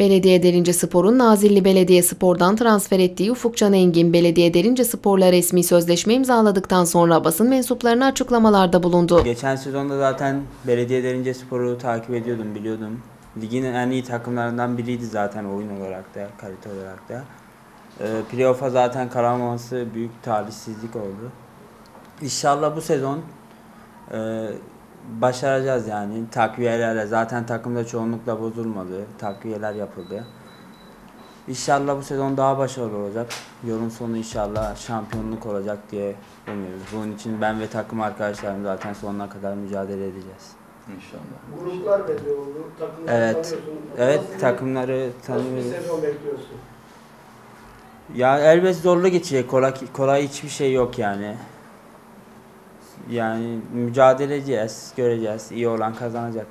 Belediye Derince Spor'un Nazilli Belediye Spor'dan transfer ettiği Ufukcan Engin, Belediye Derince Spor'la resmi sözleşme imzaladıktan sonra basın mensuplarına açıklamalarda bulundu. Geçen sezonda zaten Belediye Derince Spor'u takip ediyordum, biliyordum. Ligin en iyi takımlarından biriydi zaten oyun olarak da, kalite olarak da. Ee, playoff'a zaten kalamaması büyük talihsizlik oldu. İnşallah bu sezon e, başaracağız yani. Takviyelerle zaten takımda çoğunlukla bozulmadı. Takviyeler yapıldı. İnşallah bu sezon daha başarılı olacak. Yolun sonu inşallah şampiyonluk olacak diye umuyoruz. Bunun için ben ve takım arkadaşlarım zaten sonuna kadar mücadele edeceğiz. İnşallah. Gruplar belli oldu. Takımları Evet. tanıyorsun. Evet Nasıl bir- takımları Nasıl bir tanıyoruz. sezon bekliyorsun? Ya elbet zorlu geçecek. Kolay, kolay hiçbir şey yok yani. Yani mücadele edeceğiz, göreceğiz. İyi olan kazanacak.